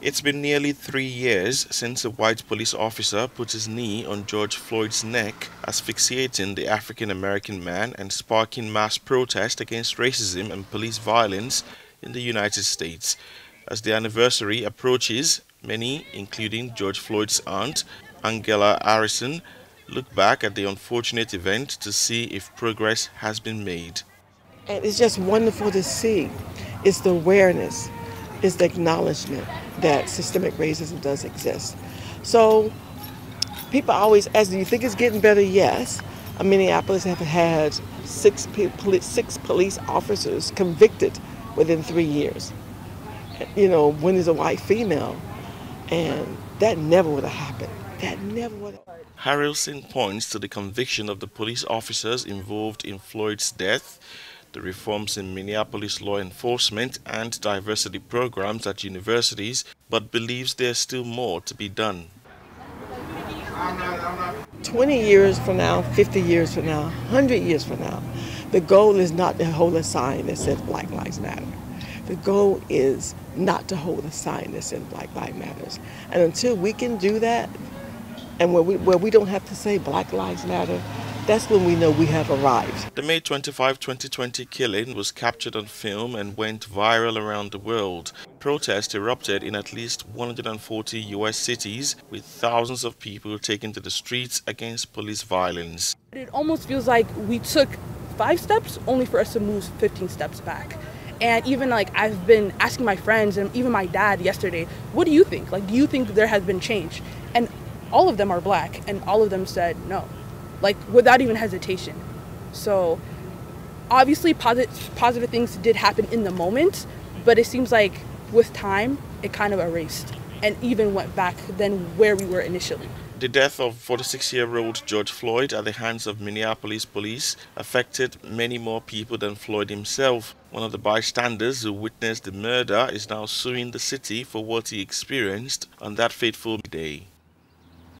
It's been nearly three years since a white police officer put his knee on George Floyd's neck, asphyxiating the African American man and sparking mass protest against racism and police violence in the United States. As the anniversary approaches, many, including George Floyd's aunt, Angela Harrelson, look back at the unfortunate event to see if progress has been made. And it's just wonderful to see. It's the awareness is the acknowledgement that systemic racism does exist. So people always ask, do you think it's getting better? Yes. Minneapolis have had six, six police officers convicted within three years. You know, one is a white female. And that never would have happened. That never would have. Harrelson points to the conviction of the police officers involved in Floyd's death the reforms in Minneapolis law enforcement and diversity programs at universities, but believes there's still more to be done. 20 years from now, 50 years from now, 100 years from now, the goal is not to hold a sign that says Black Lives Matter. The goal is not to hold a sign that says Black Lives Matters. And until we can do that, and where we, where we don't have to say Black Lives Matter, that's when we know we have arrived. The May 25, 2020 killing was captured on film and went viral around the world. Protests erupted in at least 140 US cities, with thousands of people taking to the streets against police violence. It almost feels like we took five steps only for us to move 15 steps back. And even like I've been asking my friends and even my dad yesterday, what do you think? Like, do you think there has been change? And all of them are black, and all of them said no like without even hesitation. So obviously positive positive things did happen in the moment, but it seems like with time it kind of erased and even went back than where we were initially. The death of 46-year-old George Floyd at the hands of Minneapolis police affected many more people than Floyd himself. One of the bystanders who witnessed the murder is now suing the city for what he experienced on that fateful day.